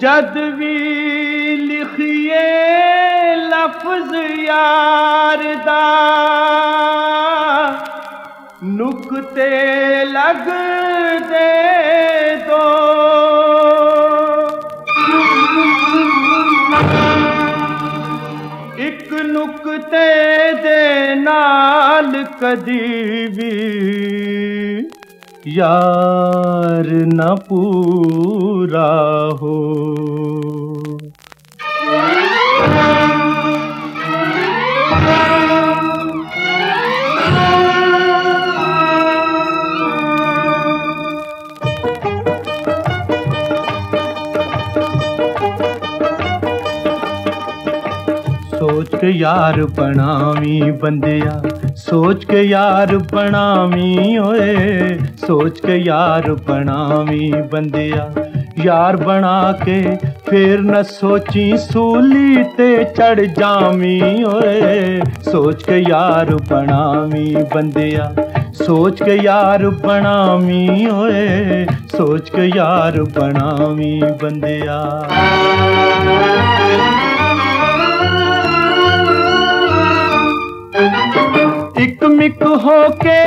ਜਦ ਵੀ ਲਿਖੀਏ ਲਫ਼ਜ਼ ਯਾਰ ਦਾ, ਨੁਕਤੇ ਲੱਗਦੇ ਦੋ। ਇੱਕ ਨੁਕਤੇ ਦੇ ਨਾਲ ਕਦੀ ਵੀ यार न पूरा हो। सोच यार बनावी बंदिया। सोच के यार बनावी ओए सोच के यार बनावी बंदिया। यार बना के फिर न सोची सूली ते चढ़ जामी ओए सोच के यार बनावी बंदिया। सोच के यार बनावी ओए सोच के यार बनावी बंदिया। मिट होके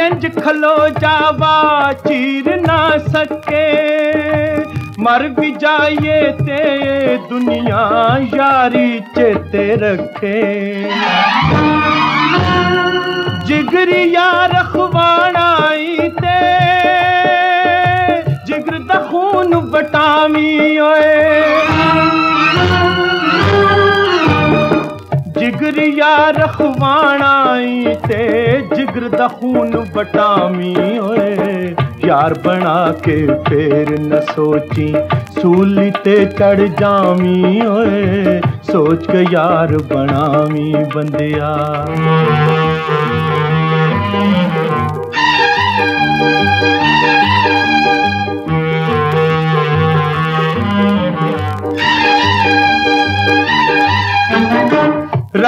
अंज खलो जावा, चीर ना सके। मर भी जाइए ते, दुनिया यारी चेते रखे। जिगरी यार खवानाई ते, जिगर दा खून बटामी ओए जिगर यार खवानाई ते ਦਾ ਖੂਨ ਵਟਾਵੀ ਓਏ ਯਾਰ ਬਣਾ ਕੇ ਫੇਰ न ਸੋਚੀ ਸੂਲੀ ਤੇ ਚੜ ਜਾਵੀ ਓਏ ਸੋਚ ਕੇ ਯਾਰ ਬਣਾਵੀ ਬੰਦਿਆ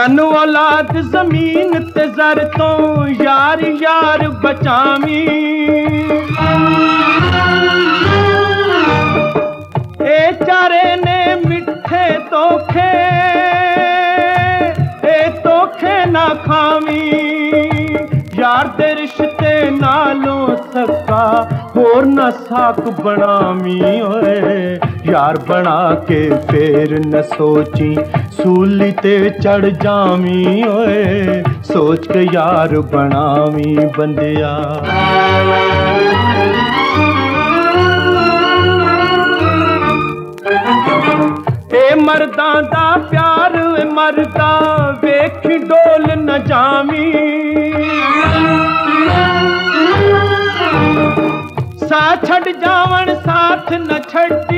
ਰਨ ਔਲਾਦ ਜ਼ਮੀਨ ਤੇ ਜ਼ਰ ਤੋਂ ਯਾਰ ਯਾਰ ਬਚਾਵੀ ਇਹ ਚਾਰੇ ਨੇ ਮਿੱਠੇ ਤੋਖੇ ਇਹ ਤੋਖੇ ਨਾ ਖਾਵੀ ਯਾਰ ਦੇ ਰਿਸ਼ਤੇ ਨਾਲੋਂ ਸਕਾ ਹੋਰ ਨਾ ਸਾਕ ਬਣਾਵੀ ਓਏ यार बना के फेर न सोची। सूली ते चढ़ जामी, ओए, सोच के यार बनावी बंदिया। मरदा का प्यार मरदा, वेख डोल न जामी। सा छड़ जावन, साथ न छड़ी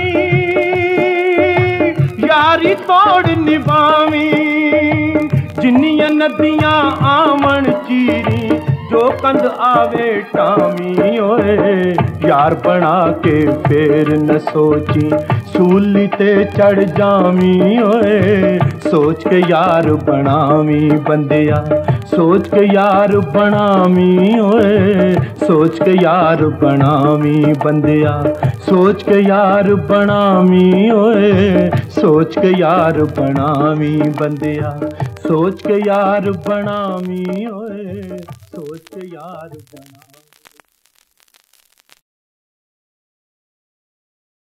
यारी तोड़ निभावी जिन्नियाँ नदियाँ आवन चीरी। जो कंध आवे टामी ओए, यार बना के फेर न सोची। सूली ते चढ़ जामी ओए, सोच के यार बनावी बंदिया। सोच के यार बनावी ओए, सोच के यार बनावी बंदिया। सोच के यार बनावी ओए, सोच के यार बनावी बंदिया। सोच के यार बनामी ओए सोच के यार बना